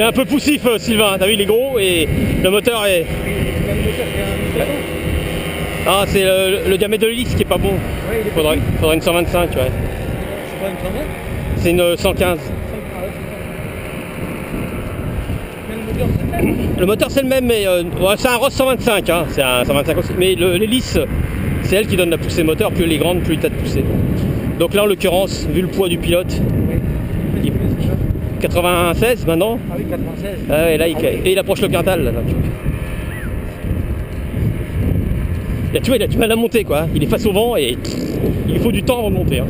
est un peu poussif, euh, Sylvain. T'as vu, il est gros et le moteur est. Ah, c'est le, le diamètre de l'hélice qui est pas bon. Ouais, il Faudrait, faudrait une 125, ouais. C'est pas une 120 C'est une 115. Mais le moteur, c'est le même. Mais euh, c'est un Ross 125, hein, c'est un 125 aussi. Mais l'hélice, c'est elle qui donne la poussée moteur. Plus elle est grande, plus t'as de poussée. Donc là, en l'occurrence, vu le poids du pilote, Oui. Il- 96 maintenant. Ah oui, 96. Ah ouais, là, il, Ah oui. et il approche le quintal. Là, là, tu vois. Là, tu vois, il a du mal à monter, quoi. Il est face au vent et il faut du temps avant de monter. hein.